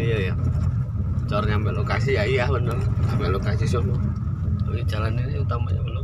iya ya, ya. cor nyampe lokasi ya iya bener. Sampai lokasi sono tapi jalan ini utamanya belum